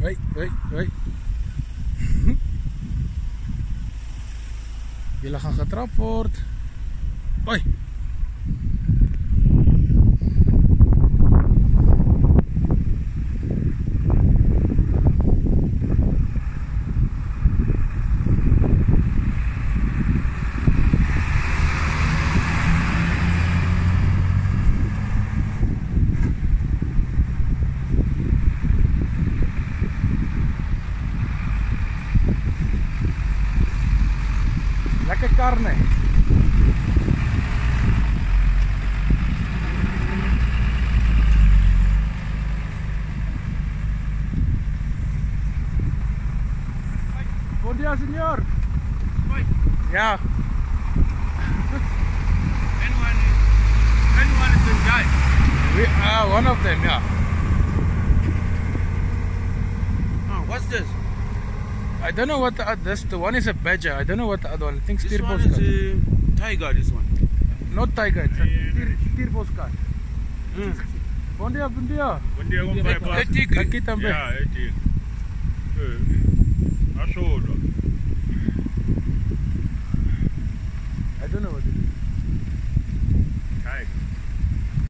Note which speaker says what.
Speaker 1: Hoi, hoi, hoi. Jullie gaan getrapt worden. Hoi. Lekker karne. Bom dia, senhor.
Speaker 2: Oi.
Speaker 1: Ja,
Speaker 2: Anyone, anyone is in guy.
Speaker 1: we are one of them, yeah.
Speaker 2: Oh, what's this?
Speaker 1: I don't know what the, uh, this the one is a badger. I don't know what the other one. I think
Speaker 2: This one is a tiger. This one.
Speaker 1: Not tiger, it's a Stier- Stierboskat.
Speaker 2: Mm.
Speaker 1: Bom dia, bom dia.
Speaker 3: Bom dia, compadre.
Speaker 2: É tigre.
Speaker 1: Aqui também.
Speaker 3: Yeah, é tigre. É. Achou.
Speaker 1: I don't know what it is.